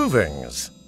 Coovings